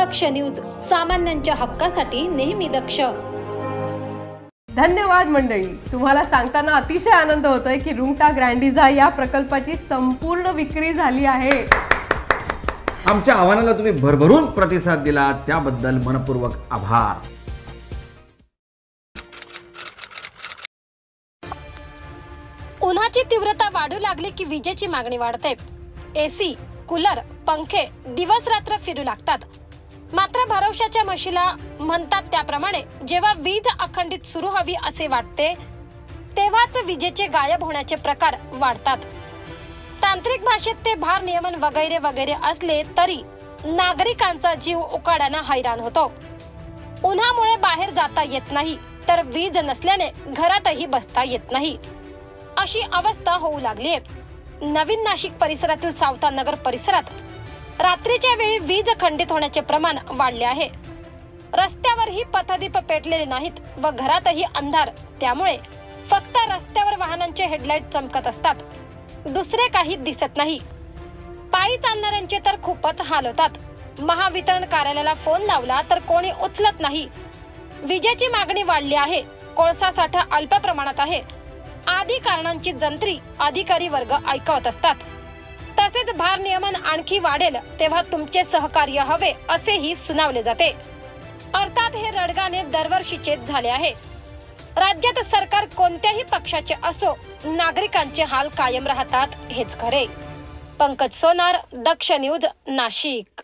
दक्ष news सामान्यांच्या हक्कासाठी नेहमी दक्ष. धन्यवाद मंडळी. तुम्हाला सांगताना अतिशय आनंद होतोय की रुंगटा ग्रँडिझा या प्रकल्पाची संपूर्ण विक्री झाली आहे. आमच्या आव्हानाला तुम्ही भरभरून प्रतिसाद दिला. त्याबद्दल मनपूर्वक आभार. उन्हाची तीव्रता वाढू लागली की विजेची मागणी वाढते. एसी कूलर पंखे दिवस रात्र फिरू लागतात. मात्र भरवशाच्या म्हशीला म्हणतात त्याप्रमाणे जेव्हा वीज अखंडित सुरू हवी असे वाटते तेव्हाच विजेचे गायब होण्याचे प्रकार वाढतात. तांत्रिक भाषेत ते भार नियमन वगैरे वगैरे असले तरी नागरिकांचा जीव उकाड्यानं हैराण होतो. उन्हामुळे बाहेर जाता येत नाही तर वीज नसल्याने घरातही बसता येत नाही. अशी अवस्था होऊ लागली नवीन नाशिक परिसरातील सावता नगर परिसरात रात्रीच्या वेळी वीज खंडित होण्याचे प्रमाण वाढले आहे. रस्त्यावरही पथदीप पेटलेले नाहीत व घरातही अंधार. त्यामुळे फक्त रस्त्यावर वाहनांचे हेडलाईट चमकत असतात. दुसरे काही दिसत नाही. पायी चालणाऱ्यांचे तर खूपच हाल होतात. महावितरण कार्यालयाला फोन लावला तर कोणी उचलत नाही. विजेची मागणी वाढली आहे. कोळसा साठा अल्प प्रमाणात आहे. आदी कारणांची जंत्री अधिकारी वर्ग ऐकवत असतात. तसेच भार नियमन आणखी वाढेल तेव्हा तुमचे सहकार्य हवे असेही सुनावले जाते. अर्थात हे रडगाणे दरवर्षीचेच झाले आहे. राज्यात सरकार कोणत्याही पक्षाचे असो नागरिकांचे हाल कायम राहतात हेच खरे. पंकज सोनार दक्ष न्यूज नाशिक.